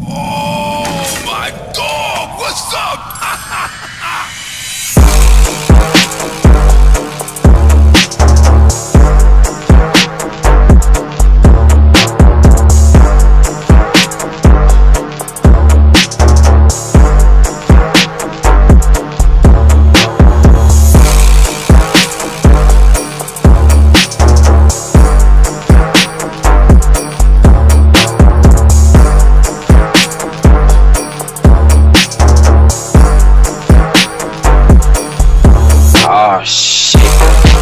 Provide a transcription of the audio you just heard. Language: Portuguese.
Oh! Oh shit.